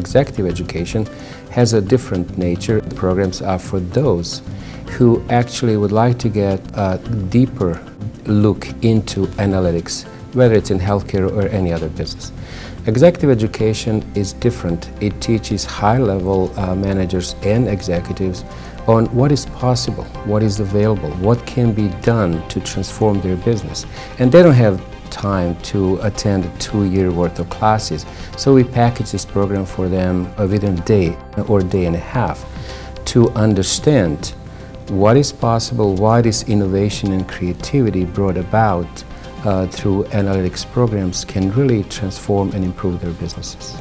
executive education has a different nature. The programs are for those who actually would like to get a deeper look into analytics, whether it's in healthcare or any other business. Executive education is different. It teaches high-level uh, managers and executives on what is possible, what is available, what can be done to transform their business. And they don't have time to attend a two-year worth of classes. So we package this program for them within a day or a day and a half to understand what is possible, why this innovation and creativity brought about uh, through analytics programs can really transform and improve their businesses.